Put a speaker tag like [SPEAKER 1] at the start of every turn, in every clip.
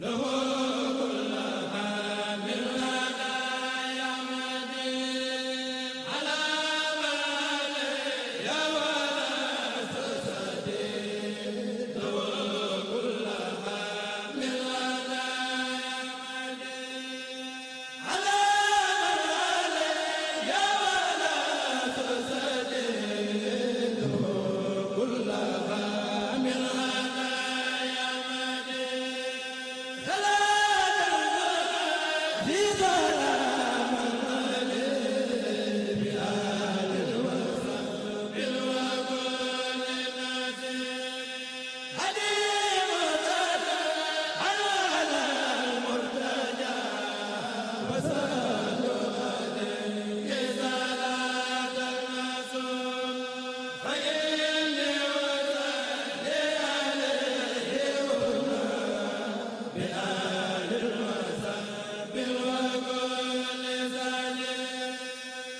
[SPEAKER 1] No.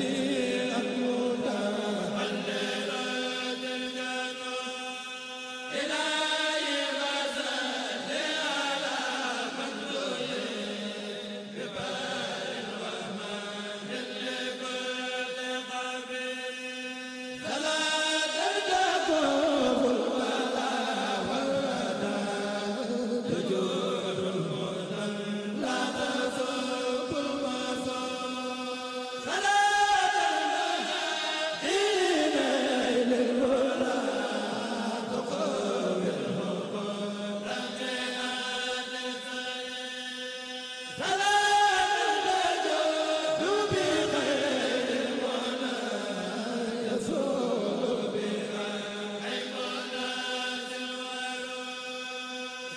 [SPEAKER 1] ti.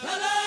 [SPEAKER 1] Salam